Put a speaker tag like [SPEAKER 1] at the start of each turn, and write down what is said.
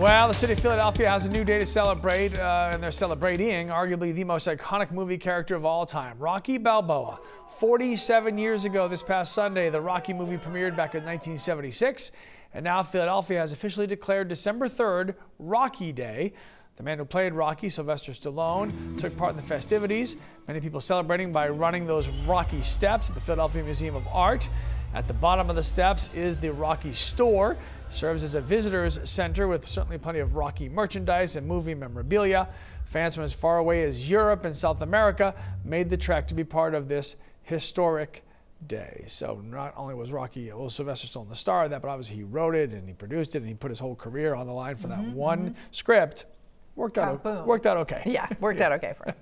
[SPEAKER 1] Well, the city of Philadelphia has a new day to celebrate, uh, and they're celebrating arguably the most iconic movie character of all time, Rocky Balboa. 47 years ago this past Sunday, the Rocky movie premiered back in 1976, and now Philadelphia has officially declared December 3rd Rocky Day. The man who played Rocky, Sylvester Stallone, took part in the festivities. Many people celebrating by running those Rocky steps at the Philadelphia Museum of Art. At the bottom of the steps is the Rocky store. Serves as a visitors center with certainly plenty of Rocky merchandise and movie memorabilia. Fans from as far away as Europe and South America made the trek to be part of this historic day. So not only was Rocky, well, Sylvester Stallone the star of that, but obviously he wrote it and he produced it and he put his whole career on the line for that mm -hmm. one mm-hmm. script. Worked out, worked out okay.
[SPEAKER 2] Yeah, worked yeah. out okay for him.